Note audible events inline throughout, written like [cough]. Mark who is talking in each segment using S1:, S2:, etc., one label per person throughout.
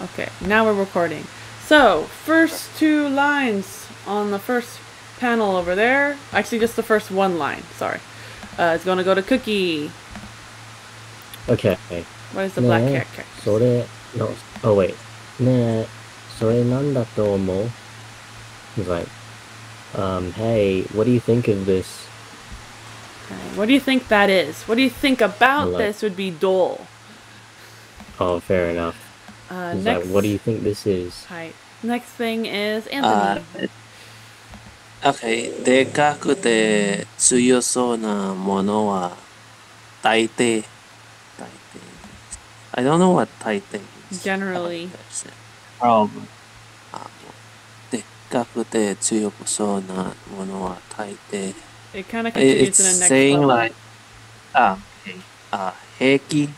S1: Okay, now we're recording. So, first two lines on the first panel over there. Actually, just the first one line. Sorry. Uh, it's going to go to Cookie.
S2: Okay.
S1: What is the black
S2: ね
S1: character?
S2: それの、oh wait. ねえ、それなんだと思う He's like, um, hey, what do you think of this?
S1: Okay, What do you think that is? What do you think about
S2: Like-
S1: this would be Dole.
S2: Oh, fair enough.
S1: Uh, next...
S2: Like, what do you think this is?
S1: Right. Next thing is
S3: uh,
S1: Anthony.
S3: Uh, okay. Dekaku de tsuyoso na mono wa taite. Taite. I don't know what taite is.
S1: Generally.
S3: Probably. Uh, Dekaku de tsuyoso na mono wa taite.
S1: It kind of continues in a next It's
S3: saying
S1: level.
S3: like, ah, uh, okay. uh, heki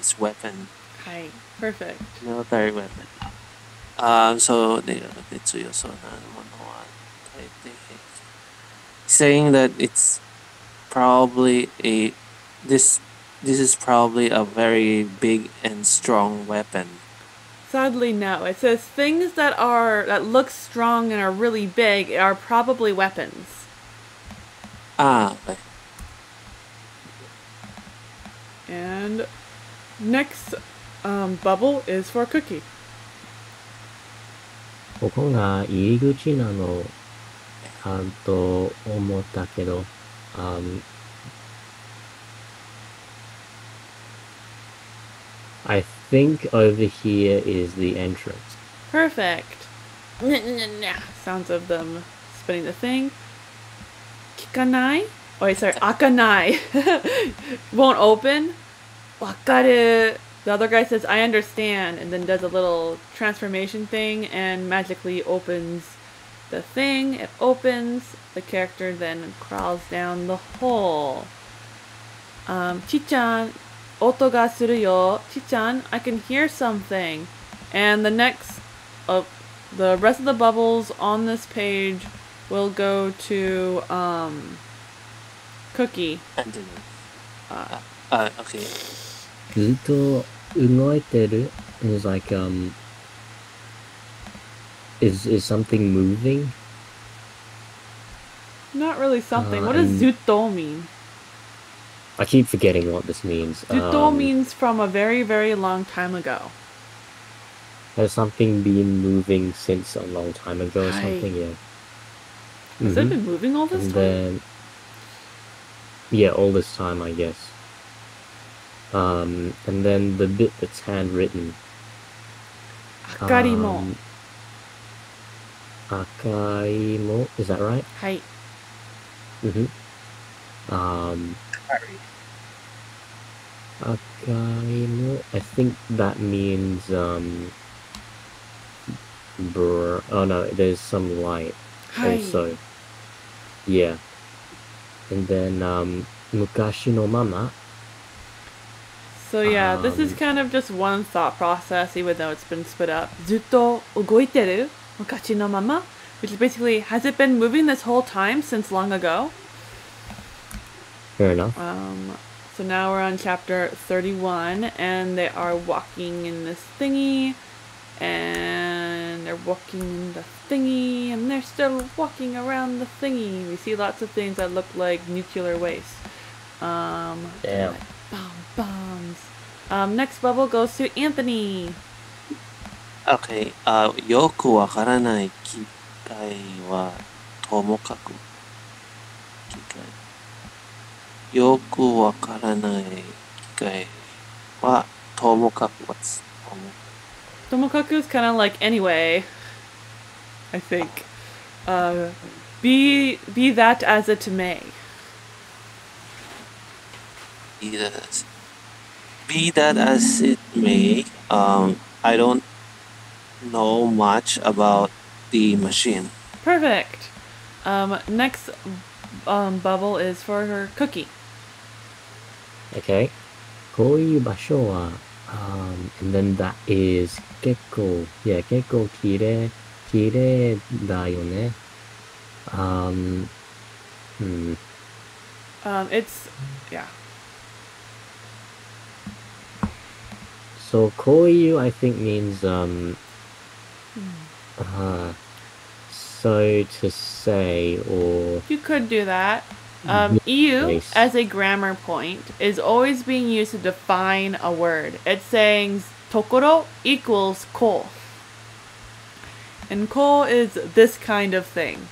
S3: is weapon.
S1: Right. Perfect.
S3: Military weapon. Um, so they saying that it's probably a this this is probably a very big and strong weapon.
S1: Sadly, no. It says things that are that look strong and are really big are probably weapons.
S3: Ah. Okay.
S1: And next um, bubble is for Cookie.
S2: ここが入り口なのかと思ったけど、um, I think over here is the entrance.
S1: Perfect. [laughs] Sounds of them spinning the thing. Kikanai? Oh, wait, sorry. Akanai. [laughs] Won't open. Wakaru. The other guy says, I understand, and then does a little transformation thing and magically opens the thing. It opens. The character then crawls down the hole. Um, Chichan, oto ga suru yo. Chichan, I can hear something. And the next, uh, the rest of the bubbles on this page will go to um, Cookie.
S3: And then,
S1: Uh,
S3: uh, okay.
S2: ずっと動いてる is like, um, is, is something moving?
S1: not really something.
S2: Uh,
S1: what does
S2: and-
S1: zuto mean?
S2: I keep forgetting what this means.
S1: Zuto
S2: Um,
S1: means from a very, very long time ago.
S2: Has something been moving since a long time ago or
S1: Right.
S2: something? Yeah.
S1: Has
S2: Mhm.
S1: it been moving all this
S2: and
S1: time?
S2: then, yeah, all this time, I guess. Um, and then the bit that's handwritten.
S1: Akarimo.
S2: Um, Akaimo, is that right?
S1: Hi.
S2: Mm-hmm. Um, Akaimo, I think that means, um, br- oh no, there's some light
S1: Hi.
S2: also. Yeah. And then, um, Mukashi no Mama,
S1: So yeah, this is
S2: Um,
S1: kind of just one thought process, even though it's been split up. Zutto ugoiteru mukachi no mama, which is basically has it been moving this whole time since long ago?
S2: fair enough.
S1: Um, so now we're on chapter 31, and they are walking in this thingy, and they're walking in the thingy, and they're still walking around the thingy. We see lots of things that look like nuclear waste. Um,
S2: Damn
S1: like bomb bombs. Um, next bubble goes to Anthony.
S3: Okay. あよくわからない機械はともかく。機械。よくわからない機械はともかくはつ。とも
S1: Tomokaku is kind of like anyway. I think. Uh, be be that as it may.
S3: Be that, be that as it may, um, I don't know much about the machine.
S1: Perfect. Um, next um, bubble is for her cookie.
S2: Okay. こういう場所は、um, and then that is 結構、yeah, 結構綺麗、綺麗だよね。Um, hmm.
S1: Um, it's yeah.
S2: So koyu I think means um uh so to say or
S1: You could do that. Um, iu, as a grammar point, is always being used to define a word. It's saying tokoro equals ko. And ko is this kind of thing.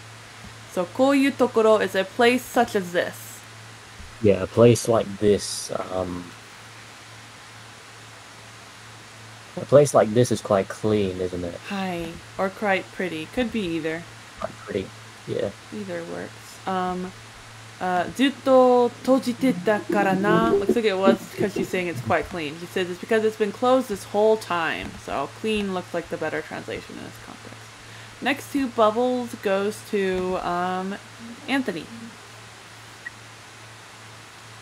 S1: So koyu tokoro is a place such as this.
S2: yeah, a place like this um a place like this is quite clean, isn't it?
S1: Hi. Or quite pretty. Could be either.
S2: Quite pretty. Yeah.
S1: Either works. Um, uh, ずっと閉じてたからな. Looks like it was because she's saying it's quite clean. She says it's because it's been closed this whole time. So clean looks like the better translation in this context. Next two bubbles goes to um, Anthony.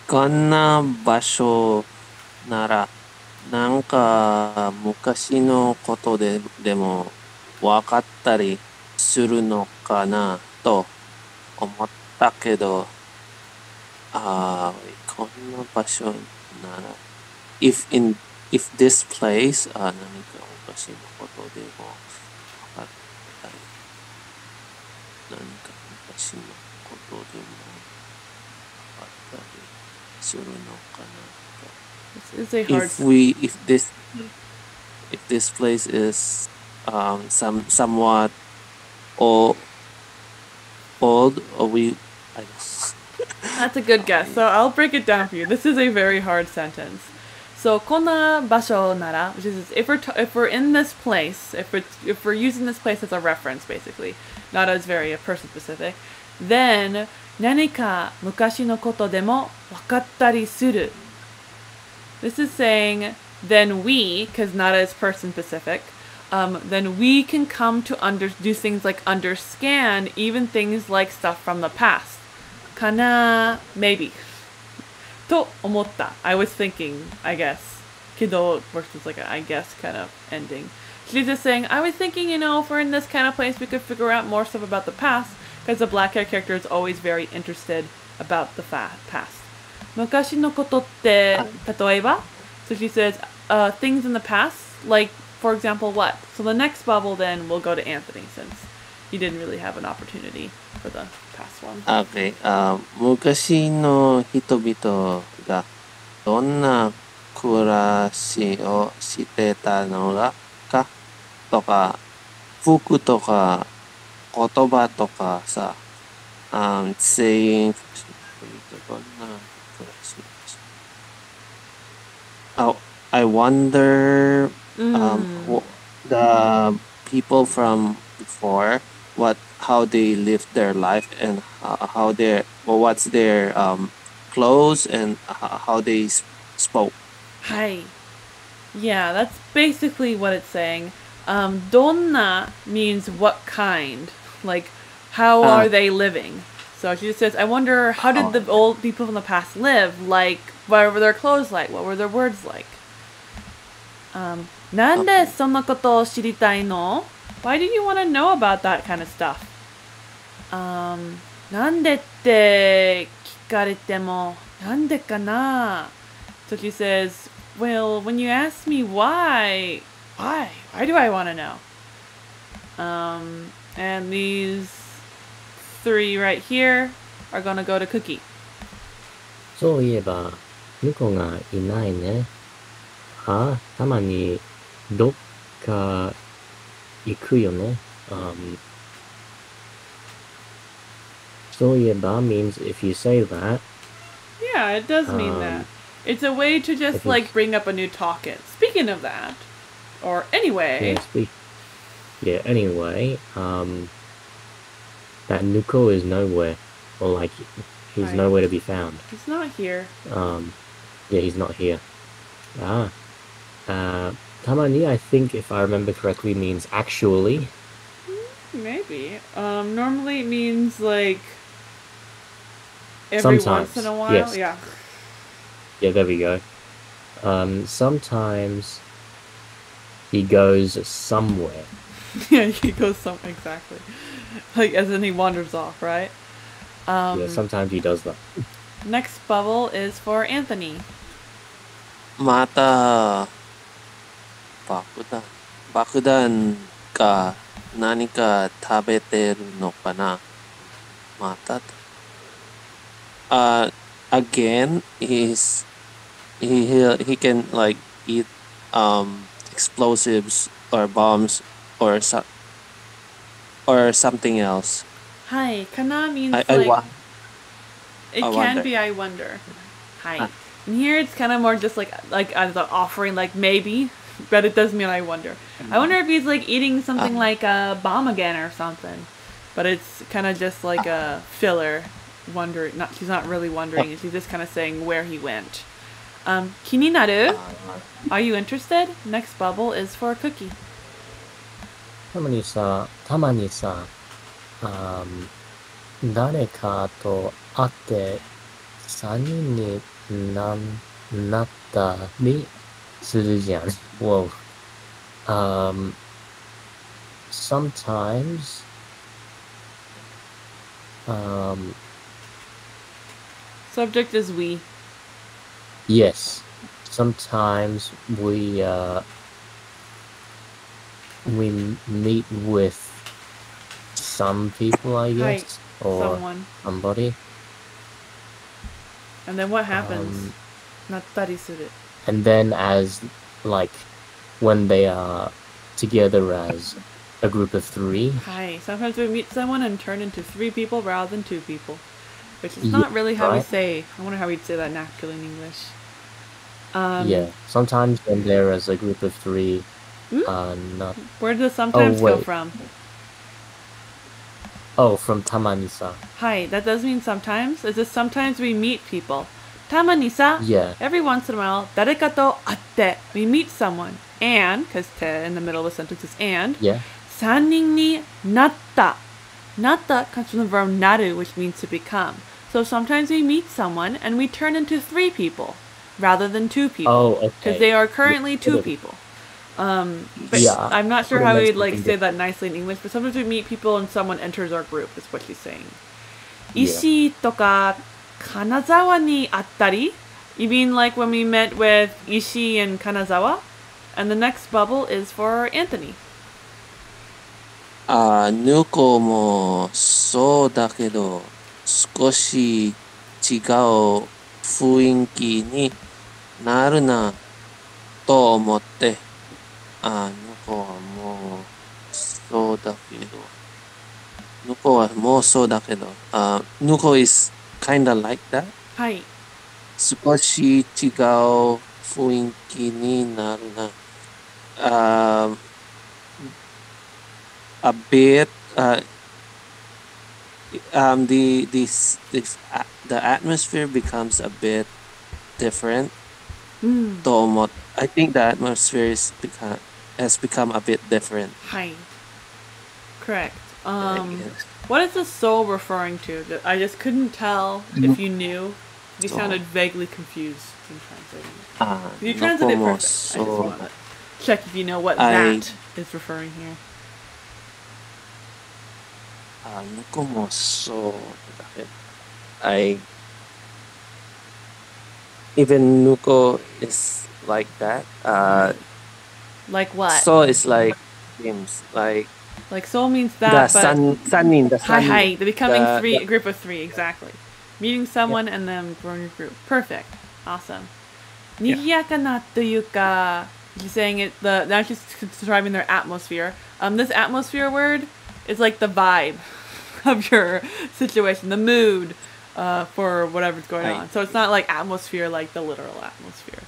S3: こんな場所なら、なんか 昔のことででも分かったりするのかなと思ったけど、あーこんな場所なら、if in if this place あ何か昔のことでも分かったり、何か昔のことでも分かったりするのかなと。
S1: This is a hard.
S3: if we if this if this place is um some somewhat old old or we I [laughs]
S1: That's a good guess. So I'll break it down for you. This is a very hard sentence. So kona basho nara, which is if we're t- if we're in this place, if we're if we're using this place as a reference, basically, not as very person specific, then 何か昔のことでも分かったりする. This is saying then we, because nara is person specific, um, then we can come to under do things like underscan even things like stuff from the past. Kana maybe. To omotta. I was thinking, I guess. Kido works as like a I guess kind of ending. She's just saying, I was thinking, you know, if we're in this kind of place, we could figure out more stuff about the past, because the black hair character is always very interested about the fa- past. 昔のことって例えば So she says, uh, things in the past, like, for example, what? So the next bubble then will go to Anthony, since he didn't really have an opportunity for the past one.
S3: Okay. あ昔の人々がどんな暮らしをしてたのがかとか服とか言葉とかさ、um, saying どんな Oh, I wonder um,
S1: Mm.
S3: wh- the people from before what how they lived their life and how, how their well, what's their um, clothes and how, how they spoke.
S1: Hi. Yeah, that's basically what it's saying. Um, donna means what kind. Like, how
S3: Ah.
S1: are they living? So she just says, I wonder, how did
S3: Oh.
S1: the old people from the past live? Like, what were their clothes like? What were their words like? Um, なんでそんなことを知りたいの Why did you want to know about that kind of stuff? Um, なんでって聞かれても、なんでかな So she says, Well, when you ask me why, why? Why do I want to know? Um, and these three right here are gonna go to Cookie.
S2: そういえば、 猫がいないね。あたまに、どっか、行くよね。Um, そういえば means if you say that,
S1: Yeah, it does mean
S2: Um,
S1: that. It's a way to just
S2: think-
S1: like bring up a new topic. Speaking of that, or anyway,
S2: yeah, speak. Yeah, anyway, um, that Nuko is nowhere. Or like, he's
S1: Right.
S2: nowhere to be found.
S1: he's not here.
S2: Um, yeah, he's not here. Ah. Uh, Tamani, I think, if I remember correctly, means actually.
S1: Maybe. Um, normally it means like every once in a while.
S2: yes.
S1: Yeah.
S2: Yeah, there we go. Um, sometimes he goes somewhere. [laughs]
S1: yeah, he goes some exactly. Like as in he wanders off, right? Um,
S2: yeah, sometimes he does that.
S1: next bubble is for Anthony.
S3: また 爆弾爆弾が何か食べてるのかなまた uh, again he's he he he can like eat um explosives or bombs or so, or something else.
S1: Hi, kana means
S3: I, I
S1: like
S3: wa-
S1: it
S3: I
S1: can
S3: wonder.
S1: be I wonder. Hi.
S3: Ah.
S1: And here it's kind of more just like like as an offering, like maybe, but it does mean I wonder. I wonder if he's like eating something
S3: Ah.
S1: like a bomb again or something, but it's kind of just like a filler. Wonder not she's not really wondering. She's just kind of saying where he went. Um, kininaru,
S3: Uh,
S1: are you interested? Next bubble is for Cookie.
S2: たまにさ、たまにさ、あー誰かと会って3人に ななったりするじゃん。Whoa. [laughs] Um, sometimes, um,
S1: Subject is we.
S2: yes, sometimes we, uh, we m- meet with some people, I
S1: Right,
S2: guess, or
S1: Someone.
S2: somebody.
S1: And then what happens?
S2: Um,
S1: suru.
S2: and then as like when they are together as a group of three
S1: Hi. Sometimes we meet someone and turn into three people rather than two people. Which is not really how we say. I wonder how we'd say that naturally in English. Um,
S2: yeah sometimes when they're as a group of three
S1: Hmm?
S2: uh not
S1: Where does sometimes go from?
S2: Oh, from Tamanisa.
S1: Hi, that does mean sometimes. It's just sometimes we meet people. Tamanisa.
S2: Yeah.
S1: Every once in a while, darekato atte. We meet someone. And, because te in the middle of a sentence is and.
S2: Yeah.
S1: Sanning ni natta. Natta comes from the verb naru, which means to become. So sometimes we meet someone and we turn into three people rather than two people.
S2: Oh, okay.
S1: Because they are currently two people. Um, but
S2: yeah,
S1: I'm not sure how we'd like say that nicely in English, but sometimes we meet people and someone enters our group, is what she's saying. Ishi toka Kanazawa ni attari? You mean like when we met with Ishi and Kanazawa? And the next bubble is for Anthony.
S3: Ah, Nuko mo so da kedo sukoshi chigao fuinki ni naru na to omotte. あーヌコはもうそうだけどヌコはもうそうだけどあーヌコ is kinda like that
S1: はい。
S3: 少し違う雰囲気になるな。Uh, a bit, uh, um, the, the, s- the, s- a- the atmosphere becomes a bit different.
S1: うん。
S3: と思っ I think the atmosphere is become, has become a bit different.
S1: Hi. Correct. Um, what is the soul referring to? That I just couldn't tell if mm-hmm. you knew. You sounded vaguely confused in translating.
S3: Ah,
S1: you translated
S3: no
S1: perfect. I just want to check if you know what
S3: I,
S1: that is referring here.
S3: Ah, no como. I even Nuko is like that. Uh,
S1: like what?
S3: So it's like games like.
S1: Like soul means that. The
S3: sun, sunning, the sun.
S1: Hi, hi. The becoming
S3: the,
S1: three,
S3: the,
S1: group of three, exactly. Meeting someone yeah. and then growing your group. Perfect, awesome. Niyakana yeah. He's saying it. The now she's describing their atmosphere. Um, this atmosphere word is like the vibe [laughs] of your situation, the mood uh, for whatever's going on. So it's not like atmosphere, like the literal atmosphere.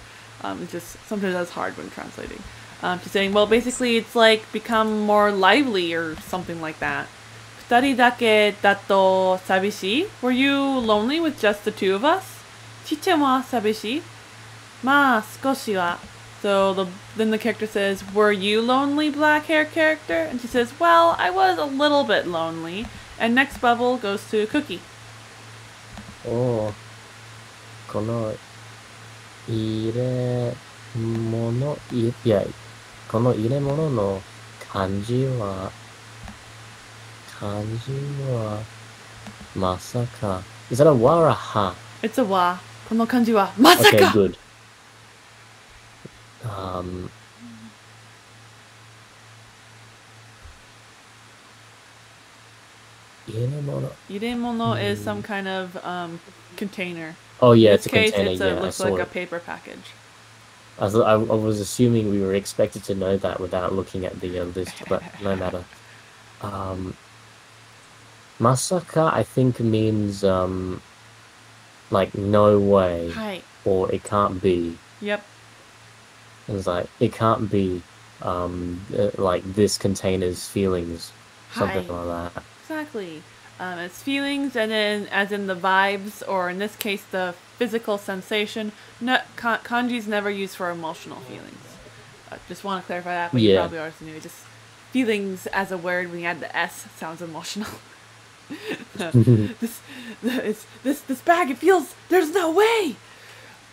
S1: Um, it's just sometimes that's hard when translating. Um, she's saying, well, basically, it's like become more lively or something like that. 二人だけだと寂しい Were you lonely with just the two of us? ちっちゃも寂しいまあ少しは So the, then the character says, Were you lonely, black hair character? And she says, Well, I was a little bit lonely. And next bubble goes to Cookie.
S2: おーこの入れ物いいや この入れ物の漢字は、漢字は、まさか。Is that a wa or a ha?
S1: It's a wa. この漢字は、まさか Okay,
S2: good. Um,
S1: hmm. is some kind of um, container.
S2: Oh yeah,
S1: In
S2: it's a
S1: case,
S2: container.
S1: It's a,
S2: yeah,
S1: looks like
S2: it.
S1: a paper package.
S2: I was, I, I was assuming we were expected to know that without looking at the uh, list, but no matter. Um, Masaka, I think means um, like no way,
S1: Hi.
S2: or it can't be.
S1: Yep.
S2: It's like it can't be um, uh, like this containers feelings, something
S1: Hi.
S2: like that.
S1: Exactly um, as feelings, and then as in the vibes, or in this case, the physical sensation. No, is never used for emotional feelings. I just want to clarify that, but
S2: yeah.
S1: you probably already knew. Just feelings as a word when you add the S sounds emotional. [laughs] this, this, this, this bag. It feels. There's no way.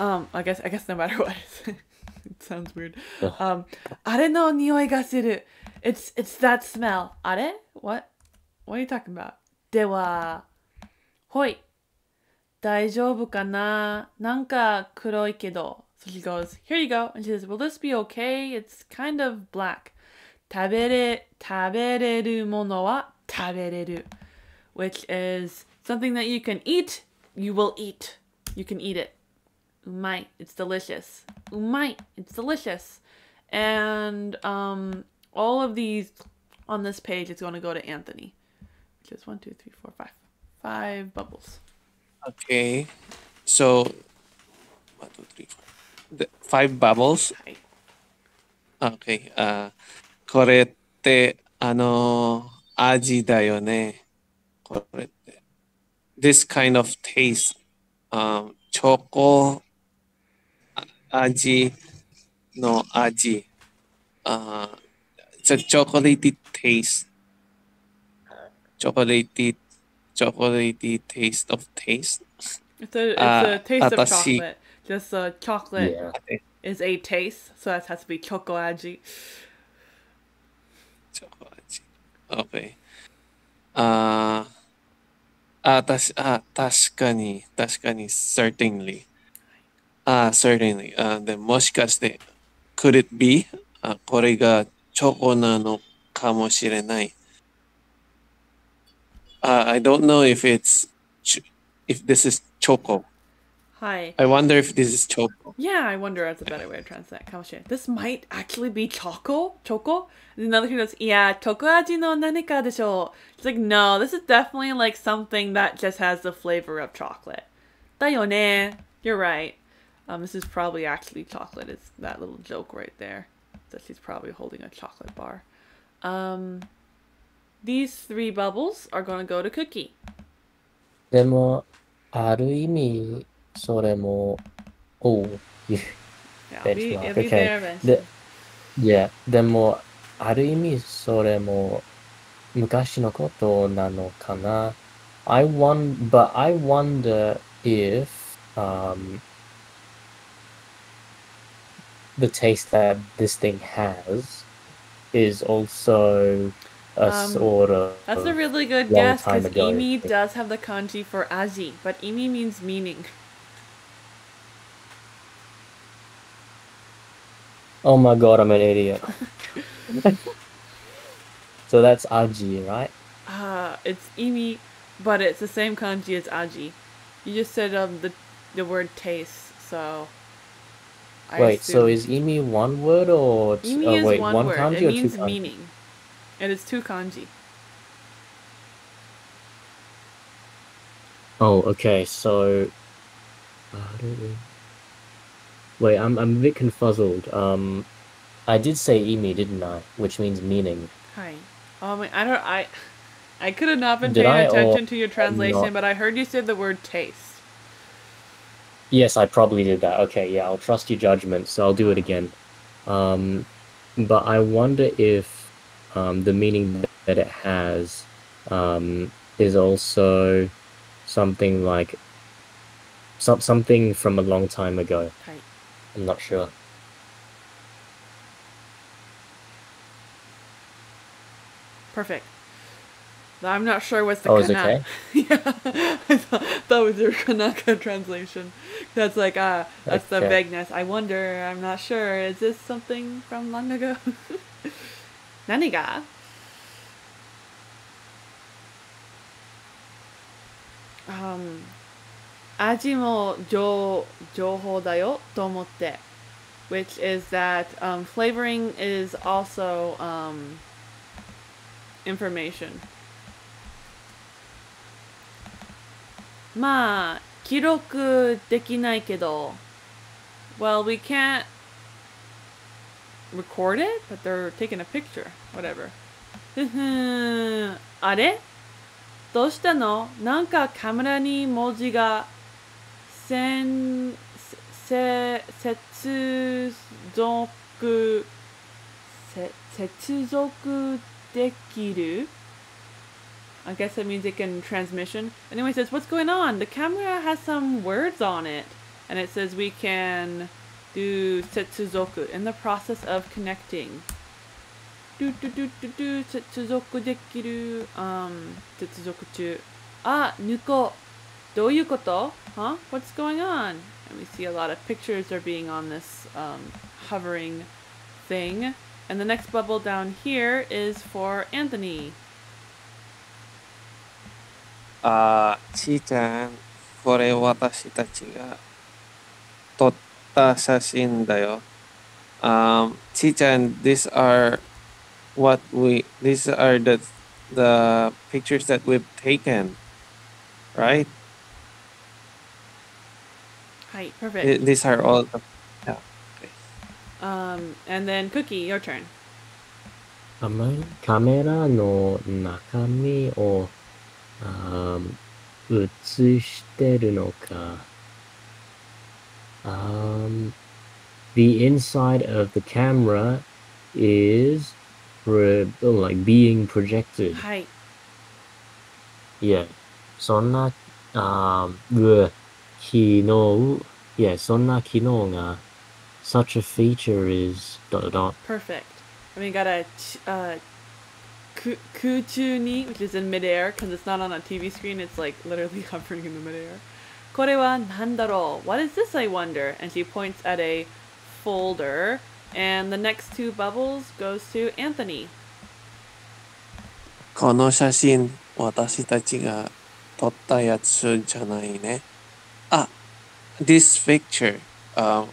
S1: Um, I guess, I guess no matter what. [laughs] it sounds weird. Um, are no nioi ga. It's, it's that smell. Are? What? What are you talking about? では、ほい。大丈夫かななんか黒いけど。So she goes, here you go. And she says, will this be okay? It's kind of black. 食べれ、食べれるものは食べれる。Which is something that you can eat, you will eat. You can eat it. Umai, it's delicious. Umai, it's delicious. And um, all of these on this page is going to go to Anthony. Which is one, two, three, four, five. Five bubbles.
S3: Okay. So, one, two, three, four. The five bubbles.
S1: Hi.
S3: Okay. あこれって、あの、味だよね。これって。This kind of taste. Um, チョコあ味の味。Uh, it's a chocolatey taste. Chocolatey, chocolatey taste of taste.
S1: It's a, it's
S3: Uh,
S1: a taste of
S3: atashi-
S1: chocolate. Just uh, chocolate
S2: Yeah.
S1: is a taste, so that has to be chocoaji.
S3: チョコ味。Okay. あーあ、たし、あ、確かに、確かに、certainly. あ、certainly. あ、でもしかして、could it be? あ、これがチョコなのかもしれない。あ、I don't know if it's, if this is choco.
S1: Hi.
S3: I wonder if this is choco.
S1: Yeah, I wonder if that's a better way to translate. Kamoshi. This might actually be choco. Choco. And another kid goes, yeah, chocoaji no nanika desho. It's like, no, this is definitely like something that just has the flavor of chocolate. Dayone. You're right. Um, this is probably actually chocolate. It's that little joke right there. That she's probably holding a chocolate bar. Um, these three bubbles are going to go to Cookie.
S2: でも、ある意味、それも、おう、
S1: Yeah, it'll be,
S2: Benchmark,
S1: it'll be
S2: okay.
S1: there eventually.
S2: で、いや、でも、ある意味、それも、昔のことなのかな。I won, but I wonder if, um, the taste that this thing has is also a
S1: Um,
S2: sort of.
S1: That's a really good guess because imi does have the kanji for aji, but imi means meaning.
S2: Oh my god, I'm an idiot. [laughs] so that's aji, right?
S1: Uh, it's imi, but it's the same kanji as aji. You just said um the the word taste, so. I
S2: Wait, so is imi one word or
S1: imi
S2: oh,
S1: is
S2: wait,
S1: one,
S2: one
S1: word.
S2: kanji
S1: it
S2: or
S1: means
S2: two kanji?
S1: meaning. It is two kanji.
S2: Oh, okay, so Aru- Wait, I'm I'm a bit confuzzled. Um I did say imi, didn't I? Which means meaning.
S1: Hi. Um, I don't. I. I could have not been
S2: Did
S1: paying
S2: I,
S1: attention to your translation,
S2: not?
S1: but I heard you say the word taste.
S2: Yes, I probably did that. Okay, yeah, I'll trust your judgment, so I'll do it again. Um but I wonder if um the meaning that it has um is also something like some something from a long time ago.
S1: Hi.
S2: I'm not sure.
S1: Perfect. I'm not sure what's the
S2: Oh, is it
S1: kana. [laughs] yeah, [laughs] I thought that was your Kanaka translation. That's like uh, that's the vagueness. I wonder. I'm not sure. Is this something from long ago? [laughs] um, 味も情情報だよと思って。Which is that um, flavoring is also um, information. まあ、記録できないけど。Well, we can't record it, but they're taking a picture. Whatever. ふ[laughs] ふん。あれどうしたのなんかカメラに文字がせんせ接続せ接続できる I guess that means it can transmission. Anyway, it says, What's going on? The camera has some words on it. And it says we can do setsuzoku in the process of connecting. Do do do do do setsuzoku dekiru. Um, setsuzoku chu. Ah, nuko. どういうこと Huh? What's going on? And we see a lot of pictures are being on this um, hovering thing. And the next bubble down here is for Anthony.
S3: あー、ちーちゃん、これ私たちが撮っ た写真だよ。Um, ちーちゃん、these are what we, these are the, the pictures that we've taken, right?
S1: Hi,
S3: I-
S1: perfect.
S3: These are all the, yeah.
S1: Um, and then Cookie, your turn.
S2: カメカメラの中身をあー映してるのか。Um, the inside of the camera is pro- like being projected.
S1: はい。
S2: Yeah. そんな、あー機能、yeah, そんな機能が such a feature is dot dot dot.
S1: Perfect. And we got a ch- uh, ku- kuchuni, which is in midair because it's not on a TV screen. It's like literally [laughs] hovering in the midair. これは何だろう? What is this, I wonder? And she points at a folder. And the next two bubbles goes to Anthony.
S3: この写真、私たちが撮ったやつじゃないね。あ、this picture, um,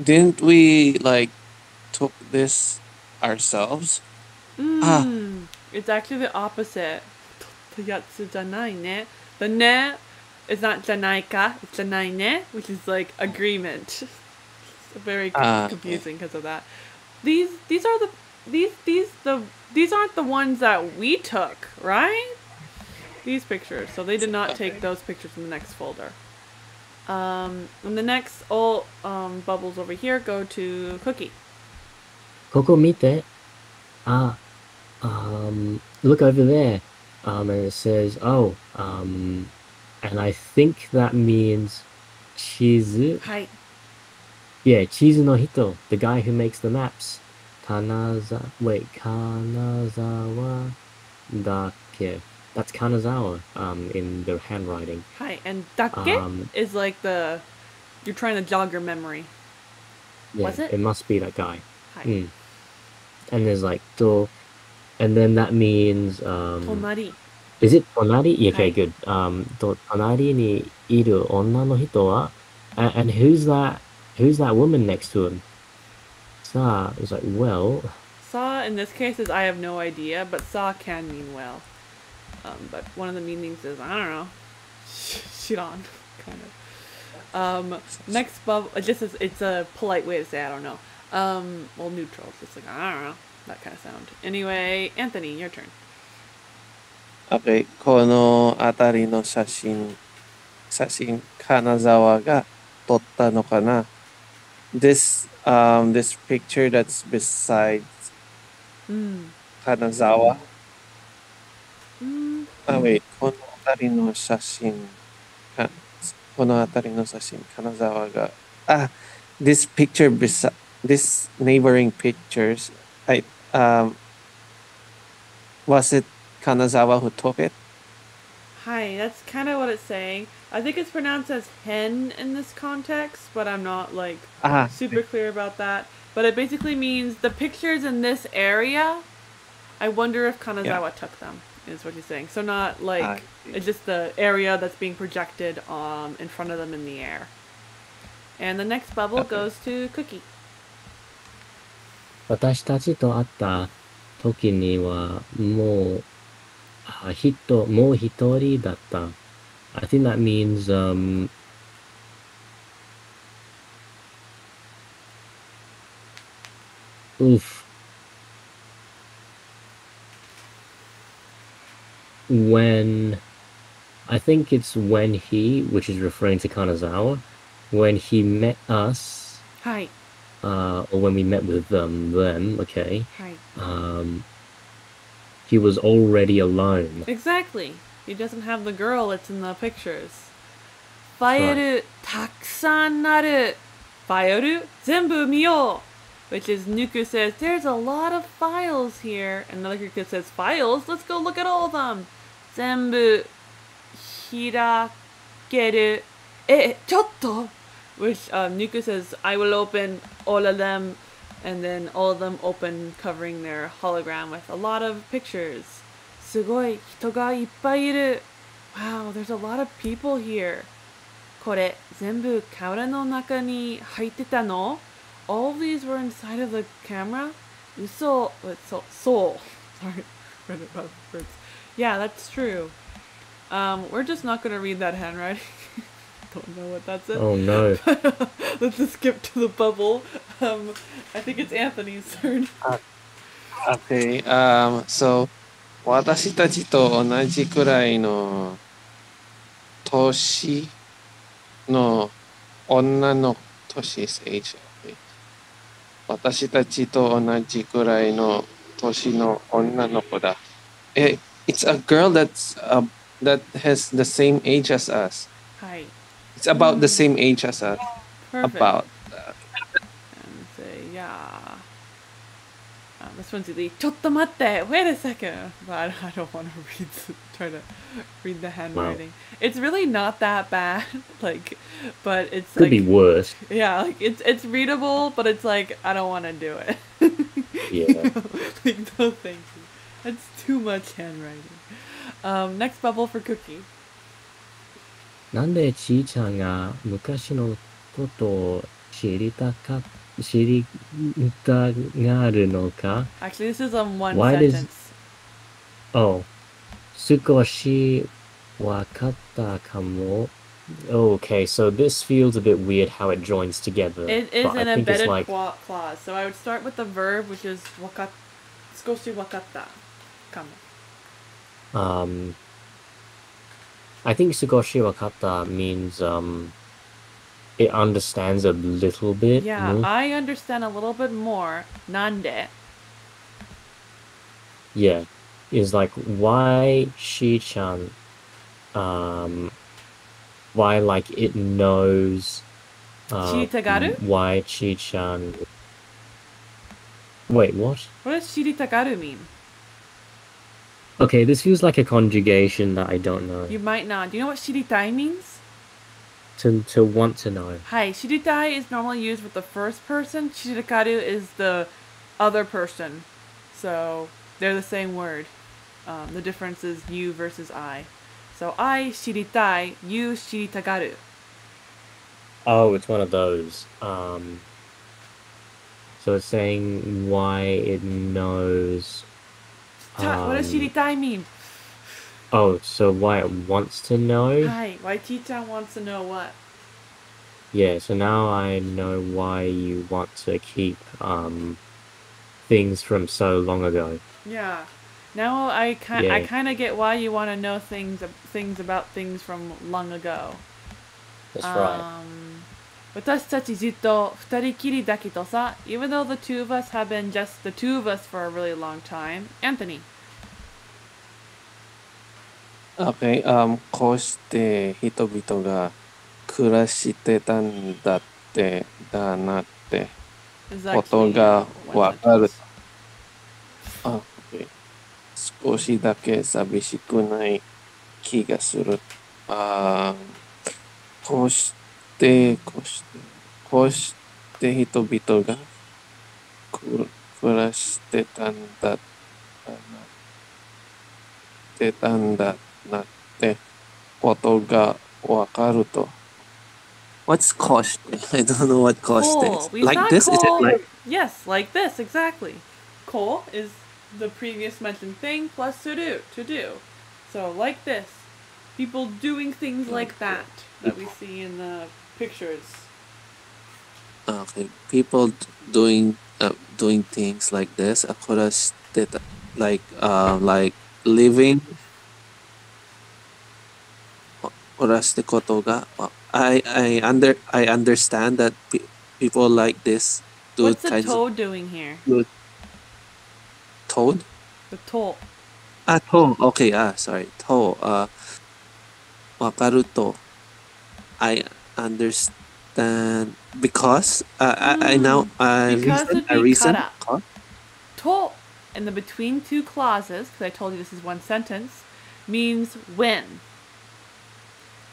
S3: didn't we like took this ourselves? Ah.
S1: Mm, It's actually the opposite. [laughs] とやつじゃないね. The ne it's not Janaika, it's Janaine, which is like agreement. Very
S3: ah,
S1: confusing because of that. These these are the these these the these aren't the ones that we took, right? These pictures. So they did not take those pictures in the next folder. Um, and the next all um, bubbles over here go to Cookie.
S2: Koko mite. Ah, um, look over there. Um, and it says, oh, um, and I think that means Chizu.
S1: はい。
S2: Yeah, Chizu no Hito, the guy who makes the maps. Kanazawa, wait, Kanazawa Dake. That's Kanazawa, um, in their handwriting.
S1: Hi, and dake
S2: Um,
S1: is like the you're trying to jog your memory.
S2: Yeah,
S1: Was it?
S2: It must be that guy.
S1: Hi.
S2: Mm. And there's like, do, and then that means, um,
S1: Tonari.
S2: Is it 隣? Yeah, okay,
S1: はい。
S2: good. Um, と隣にいる女の人は and, and who's that? Who's that woman next to him? Sa is like, well,
S1: Sa in this case is I have no idea, but sa can mean well. Um, but one of the meanings is I don't know. [laughs] Shiran, kind of. Um, next bubble. It just is, it's a polite way to say I don't know. Um, well, neutral. It's just like I don't know that kind of sound. Anyway, Anthony, your turn.
S3: Okay, この辺りの写真、写真、金沢が撮ったのかな This, um, this picture that's beside
S1: Mm.
S3: 金沢
S1: Mm.
S3: あ、wait, この辺りの写真、かこの辺りの写真、金沢が、あ、this picture beside, this neighboring pictures, I, um, was it Kanazawa who took it?
S1: Hi, that's kind of what it's saying. I think it's pronounced as hen in this context, but I'm not like
S3: Ah,
S1: super clear about that. But it basically means the pictures in this area. I wonder if Kanazawa took them. is what he's saying. So not like
S3: I see.
S1: it's just the area that's being projected um in front of them in the air. And the next bubble
S3: Okay.
S1: goes to Cookie.
S2: 私たちと会った時にはもう、 hito mo hitori datta. I think that means um, oof. When I think it's when he, which is referring to Kanazawa, when he met us.
S1: Hi.
S2: Uh, or when we met with them, them, okay.
S1: Hi.
S2: Um, he was already alone.
S1: Exactly. He doesn't have the girl that's in the pictures. Bayoru taksan naru. Bayoru zenbu mio. Which is Nuko says, there's a lot of files here. Another kid says, files? Let's go look at all of them. Zenbu hirakeru. Eh, eh chotto. Which um, Nuko says, I will open all of them and then all of them open covering their hologram with a lot of pictures. Sugoi hitoga iru. Wow, there's a lot of people here. Kore zenbu kaura no naka ni haiteta no? All these were inside of the camera? Uso, so, soul. [laughs] Sorry, read it backwards. Yeah, that's true. Um, we're just not going to read that handwriting Don't know what that's in.
S2: Oh no. [laughs]
S1: Let's just skip to the bubble. Um, I think it's Anthony's turn.
S3: Okay, um, so 私たちと同じくらいの年の女の年 is age. okay. 私たちと同じくらいの年の女の子だ。Eh, it's a girl that's uh, that has the same age as us.
S1: Hi.
S3: It's about the same age as us.
S1: Perfect.
S3: About.
S1: And say, yeah. Um, this one's easy. ちょっと待って Wait a second. But I, [laughs] I don't want to read the, try to read the handwriting. It's really not that bad. [laughs] Like, but it's
S2: Could
S1: like
S2: be worse.
S1: yeah, like it's it's readable, but it's like I don't want to do it. [laughs]
S2: Yeah.
S1: like no, thank you. That's too much handwriting. Um, next bubble for Cookie.
S2: なんでちいちゃんが昔のことを知りたか、知りたがるのか
S1: Actually, this is um one
S2: Why does-
S1: sentence.
S2: Oh, 少しわかったかも。Okay, so this feels a bit weird how it joins together.
S1: It is
S2: but
S1: an
S2: I think it's
S1: embedded
S2: like,
S1: qua- clause. So I would start with the verb, which is wakat, 少しわかったかも.
S2: um, I think Sugoshi Wakata means um, it understands a little bit.
S1: Yeah,
S2: you know?
S1: I understand a little bit more. Nande.
S2: Yeah, is like why shichan? um, why like it knows. Um, uh,
S1: Shiritagaru?
S2: Why Chi chan. Wait, what?
S1: What does Shiritagaru mean?
S2: Okay, this feels like a conjugation that I don't know.
S1: You might not. Do you know what shiritai means?
S2: To to want to know.
S1: Hi, shiritai is normally used with the first person. Shirikaru is the other person. So they're the same word. Um, the difference is you versus I. So I shiritai, you shiritagaru.
S2: Oh, it's one of those. Um. So it's saying why it knows.
S1: Ta- what does
S2: um,
S1: shiritai mean?
S2: Oh, so why it wants to know?
S1: Hi, why Chi-chan wants to know what?
S2: Yeah, so now I know why you want to keep um things from so long ago.
S1: Yeah. Now I kind I kind of get why you want to know things things about things from long ago.
S2: That's right.
S1: Um, 私たちずっと二人きりだけどさ even though the two of us have been just the two of us for a really long time. Anthony.
S3: Okay, um, こうして人々が暮らしてたんだって、だなって、ことがわかる。あ、okay 少しだけ寂しくない気がする。あーこうして、こうして、こうして人々がく暮らしてたんだだな。 てたんだなってことがわかると。What's こうして I don't know what こうして
S1: Cool.
S3: is.
S1: We
S3: Like
S1: saw
S3: this? Is it
S1: cool.
S3: like
S1: Yes, like this, exactly. Ko is the previous mentioned thing plus to do, to do. So like this. People doing things like that that we see in the pictures.
S3: Okay, people doing uh, doing things like this, uh, acuerdas de like uh, like living. Kotoga. Uh, I I under I understand that pe people like this do
S1: What's the toad doing here?
S3: Toad.
S1: The toad.
S3: Ah, toad. Okay. Ah, sorry. Toad. Uh, Wakaruto. I understand because uh, I, I now I
S1: Hmm. Because
S3: reason
S1: it'd
S3: I
S1: be
S3: reason
S1: cut up. To in the between two clauses, because I told you this is one sentence, means when.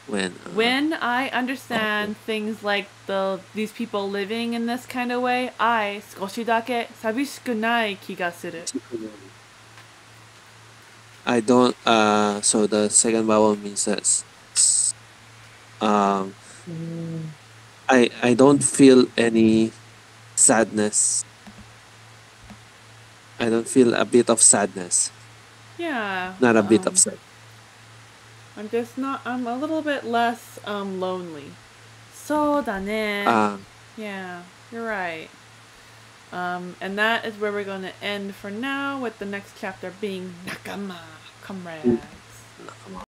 S3: when uh,
S1: When I understand things like the these people living in this kind of way, I 少しだけ寂しくない気がする。
S3: I don't uh so the second vowel means that s- I I don't feel any sadness. I don't feel a bit of sadness.
S1: Yeah.
S3: Not a
S1: um, bit
S3: of um, sadness.
S1: I'm just not. I'm a little bit less um lonely. So dane. Uh,
S3: um,
S1: yeah, you're right. Um, and that is where we're going to end for now, with the next chapter being Nakama, comrades. Nakama.